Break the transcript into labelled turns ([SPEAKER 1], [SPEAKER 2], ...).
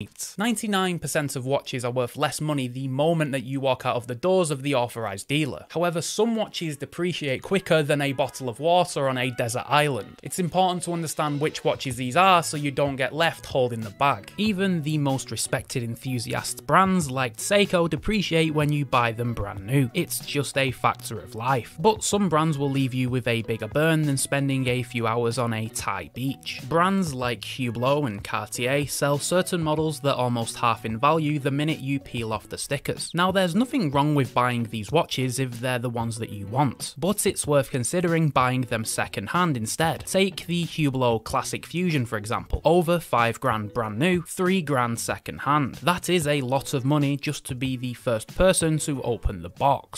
[SPEAKER 1] 99% of watches are worth less money the moment that you walk out of the doors of the authorized dealer. However, some watches depreciate quicker than a bottle of water on a desert island. It's important to understand which watches these are so you don't get left holding the bag. Even the most respected enthusiast brands like Seiko depreciate when you buy them brand new. It's just a factor of life. But some brands will leave you with a bigger burn than spending a few hours on a Thai beach. Brands like Hublot and Cartier sell certain models models that almost half in value the minute you peel off the stickers. Now there's nothing wrong with buying these watches if they're the ones that you want, but it's worth considering buying them second hand instead. Take the Hublot Classic Fusion for example, over 5 grand brand new, 3 grand second hand. That is a lot of money just to be the first person to open the box.